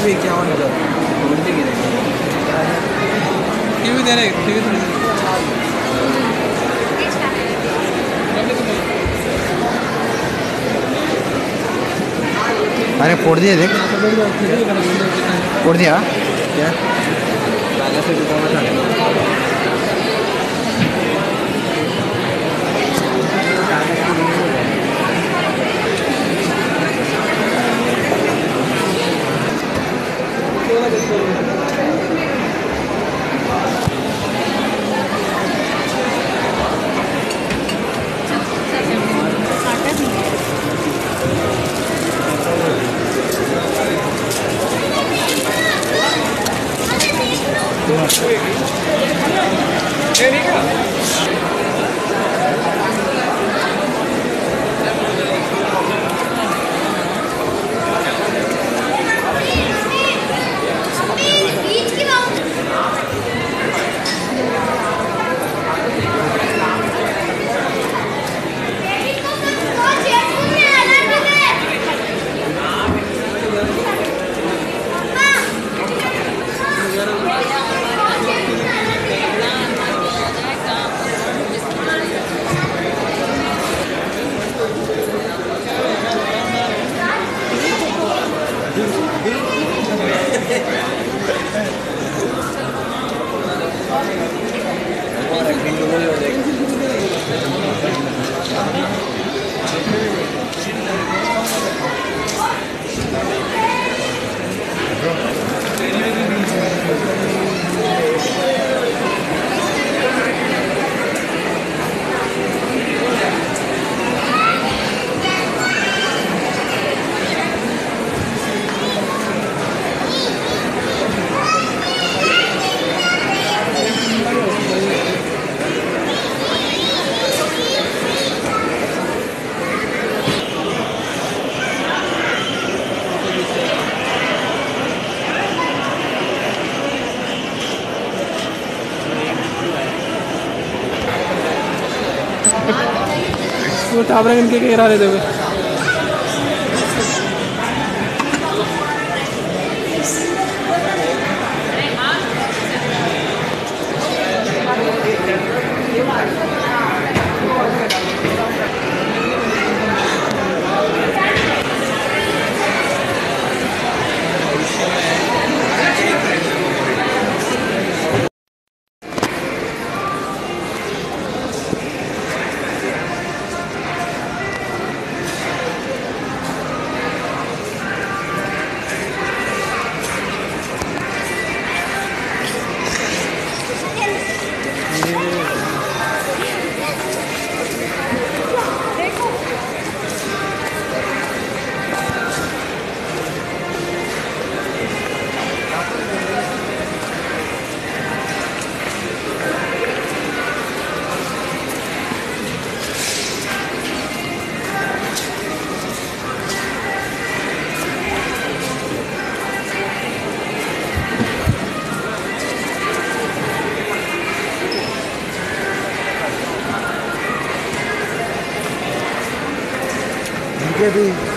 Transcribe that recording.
T V क्या T V दे T V अरे फोड़ दिया देख। फोड़ दिया? क्या? 소액이. 되니까. वो टावर इनके घेरा रहे थे Gabi.